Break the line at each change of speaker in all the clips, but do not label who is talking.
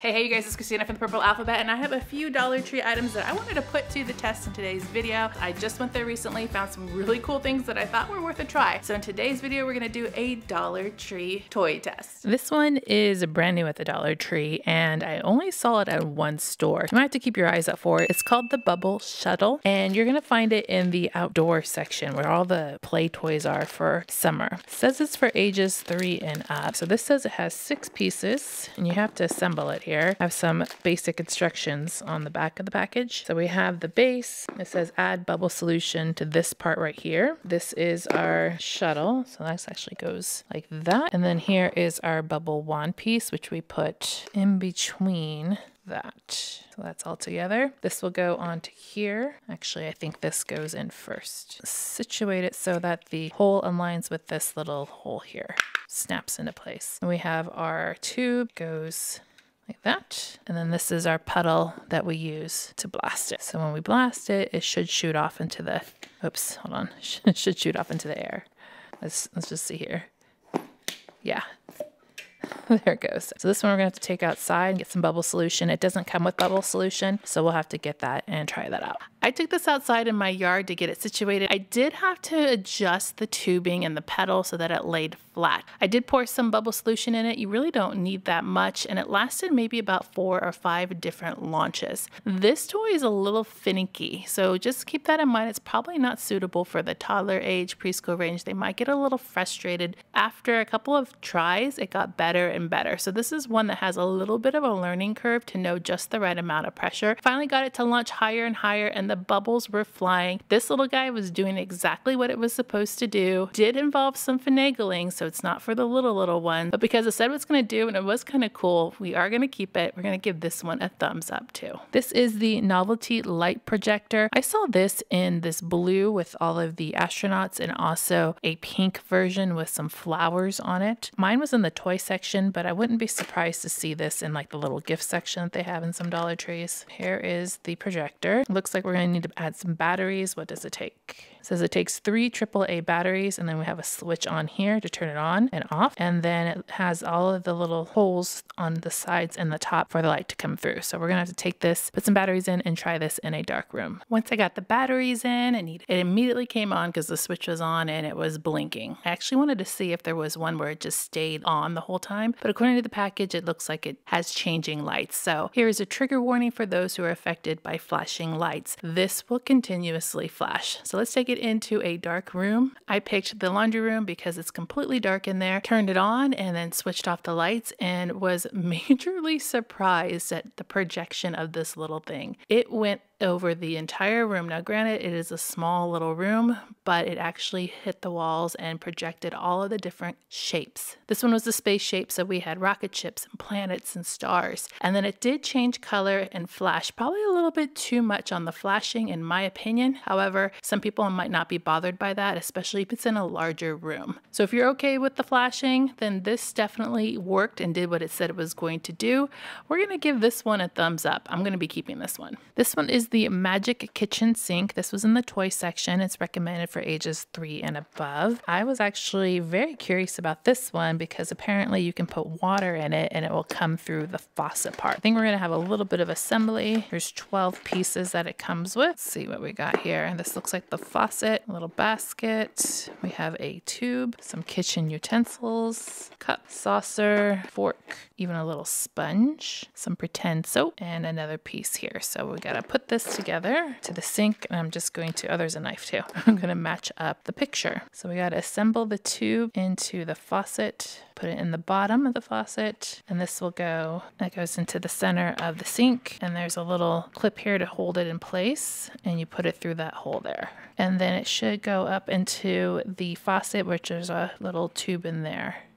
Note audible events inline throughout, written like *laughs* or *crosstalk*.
Hey, hey you guys, it's Christina from the Purple Alphabet and I have a few Dollar Tree items that I wanted to put to the test in today's video. I just went there recently, found some really cool things that I thought were worth a try. So in today's video, we're gonna do a Dollar Tree toy test. This one is brand new at the Dollar Tree and I only saw it at one store. You might have to keep your eyes out for it. It's called the Bubble Shuttle and you're gonna find it in the outdoor section where all the play toys are for summer. It says it's for ages three and up. So this says it has six pieces and you have to assemble it here. I have some basic instructions on the back of the package. So we have the base. It says add bubble solution to this part right here. This is our shuttle. So that actually goes like that. And then here is our bubble wand piece, which we put in between that. So that's all together. This will go onto here. Actually, I think this goes in first. Situate it so that the hole aligns with this little hole here. Snaps into place. And we have our tube goes like that. And then this is our puddle that we use to blast it. So when we blast it, it should shoot off into the, oops, hold on. *laughs* It should shoot off into the air. Let's, let's just see here. Yeah, *laughs* there it goes. So this one we're gonna have to take outside and get some bubble solution. It doesn't come with bubble solution, so we'll have to get that and try that out. I took this outside in my yard to get it situated. I did have to adjust the tubing and the pedal so that it laid flat. I did pour some bubble solution in it. You really don't need that much and it lasted maybe about four or five different launches. This toy is a little finicky, so just keep that in mind. It's probably not suitable for the toddler age preschool range. They might get a little frustrated. After a couple of tries, it got better and better. So this is one that has a little bit of a learning curve to know just the right amount of pressure. Finally got it to launch higher and higher and the bubbles were flying. This little guy was doing exactly what it was supposed to do. Did involve some finagling, so it's not for the little, little one. But because it said what it's going to do and it was kind of cool, we are going to keep it. We're going to give this one a thumbs up too. This is the Novelty Light Projector. I saw this in this blue with all of the astronauts and also a pink version with some flowers on it. Mine was in the toy section, but I wouldn't be surprised to see this in like the little gift section that they have in some Dollar Trees. Here is the projector. Looks like we're going to need to add some batteries. What does it take? It says it takes three AAA batteries and then we have a switch on here to turn it on and off. And then it has all of the little holes on the sides and the top for the light to come through. So we're gonna have to take this, put some batteries in and try this in a dark room. Once I got the batteries in, it immediately came on because the switch was on and it was blinking. I actually wanted to see if there was one where it just stayed on the whole time, but according to the package, it looks like it has changing lights. So here is a trigger warning for those who are affected by flashing lights. This will continuously flash. So let's take it into a dark room. I picked the laundry room because it's completely dark in there, turned it on and then switched off the lights and was *laughs* majorly surprised at the projection of this little thing. It went over the entire room. Now, granted, it is a small little room, but it actually hit the walls and projected all of the different shapes. This one was the space shape, so we had rocket ships and planets and stars. And then it did change color and flash, probably a little bit too much on the flashing, in my opinion. However, some people might not be bothered by that, especially if it's in a larger room. So if you're okay with the flashing, then this definitely worked and did what it said it was going to do. We're going to give this one a thumbs up. I'm going to be keeping this one. This one is the Magic Kitchen Sink. This was in the toy section. It's recommended for ages three and above. I was actually very curious about this one because apparently you can put water in it and it will come through the faucet part. I think we're going to have a little bit of assembly. There's 12 pieces that it comes with. Let's see what we got here. And this looks like the faucet, a little basket. We have a tube, some kitchen utensils, cup, saucer, fork, even a little sponge, some pretend soap, and another piece here. So we got to put this this together to the sink and I'm just going to, oh, there's a knife too. *laughs* I'm going to match up the picture. So we got to assemble the tube into the faucet, put it in the bottom of the faucet, and this will go, that goes into the center of the sink. And there's a little clip here to hold it in place and you put it through that hole there. And then it should go up into the faucet, which is a little tube in there.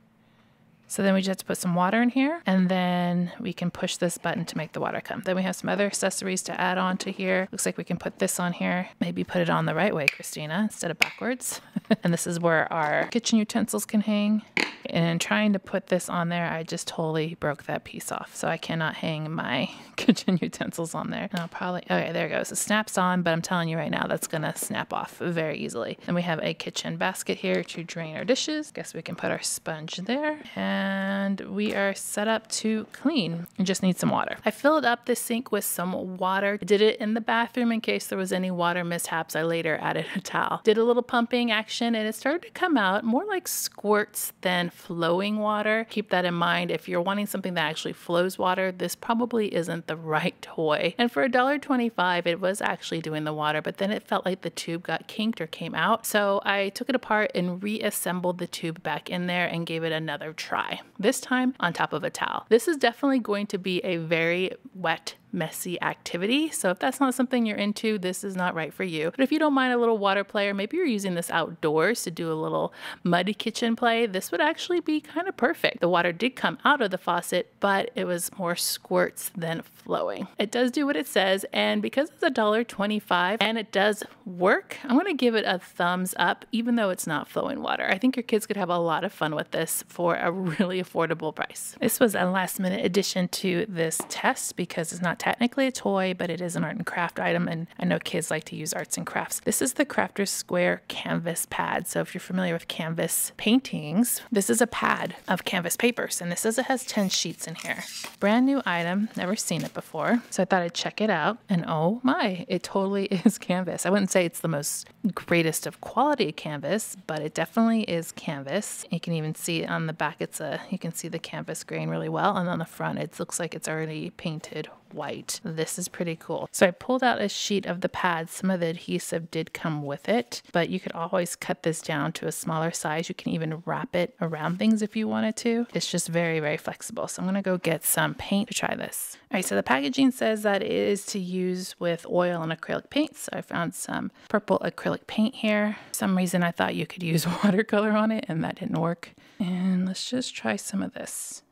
So then we just have to put some water in here and then we can push this button to make the water come. Then we have some other accessories to add on to here. Looks like we can put this on here. Maybe put it on the right way, Christina, instead of backwards. *laughs* and this is where our kitchen utensils can hang. And trying to put this on there, I just totally broke that piece off. So I cannot hang my *laughs* kitchen utensils on there. And I'll probably, okay, there it goes. It snaps on, but I'm telling you right now, that's gonna snap off very easily. And we have a kitchen basket here to drain our dishes. Guess we can put our sponge there. And we are set up to clean. We just need some water. I filled up the sink with some water. I did it in the bathroom in case there was any water mishaps. I later added a towel. Did a little pumping action and it started to come out more like squirts than flowing water. Keep that in mind. If you're wanting something that actually flows water, this probably isn't the *laughs* right toy. And for $1.25, it was actually doing the water, but then it felt like the tube got kinked or came out. So I took it apart and reassembled the tube back in there and gave it another try. This time on top of a towel. This is definitely going to be a very wet messy activity. So if that's not something you're into, this is not right for you. But if you don't mind a little water play, or maybe you're using this outdoors to do a little muddy kitchen play, this would actually be kind of perfect. The water did come out of the faucet, but it was more squirts than flowing. It does do what it says, and because it's $1.25 and it does work, I'm gonna give it a thumbs up, even though it's not flowing water. I think your kids could have a lot of fun with this for a *laughs* really affordable price. This was a last minute addition to this test because it's not technically a toy, but it is an art and craft item, and I know kids like to use arts and crafts. This is the Crafter's Square canvas pad. So if you're familiar with canvas paintings, this is a pad of canvas papers, and this says it has 10 sheets in here. Brand new item, never seen it before, so I thought I'd check it out, and oh my, it totally *laughs* is canvas. I wouldn't say it's the most greatest of quality canvas, but it definitely is canvas. You can even see on the back, it's a, you can see the canvas grain really well, and on the front, it looks like it's already painted white. This is pretty cool. So I pulled out a sheet of the pad. Some of the adhesive did come with it, but you could always cut this down to a smaller size. You can even wrap it around things if you wanted to. It's just very, very flexible. So I'm gonna go get some paint to try this. All right, so the packaging says that it is to use with oil and acrylic paint. So I found some purple acrylic paint here. For some reason I thought you could use *laughs* watercolor on it and that didn't work. And let's just try some of this.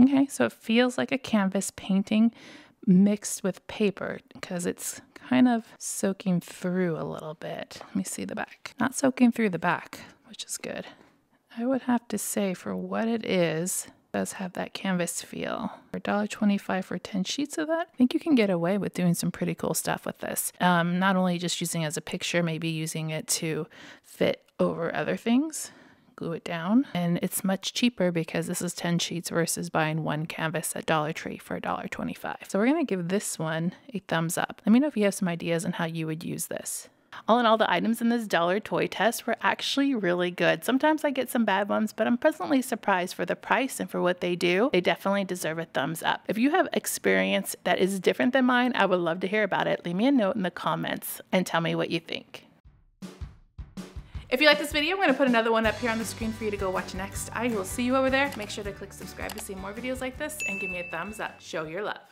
Okay, so it feels like a canvas painting mixed with paper because it's kind of soaking through a little bit. Let me see the back. Not soaking through the back, which is good. I would have to say for what it is, does have that canvas feel. For $1.25 for 10 sheets of that, I think you can get away with doing some pretty cool stuff with this. Um, not only just using it as a picture, maybe using it to fit over other things glue it down. And it's much cheaper because this is 10 sheets versus buying one canvas at Dollar Tree for $1.25. So we're gonna give this one a thumbs up. Let me know if you have some ideas on how you would use this. All in all, the items in this dollar toy test were actually really good. Sometimes I get some bad ones, but I'm pleasantly surprised for the price and for what they do. They definitely deserve a thumbs up. If you have experience that is different than mine, I would love to hear about it. Leave me a note in the comments and tell me what you think. If you like this video, I'm gonna put another one up here on the screen for you to go watch next. I will see you over there. Make sure to click subscribe to see more videos like this and give me a thumbs up. Show your love.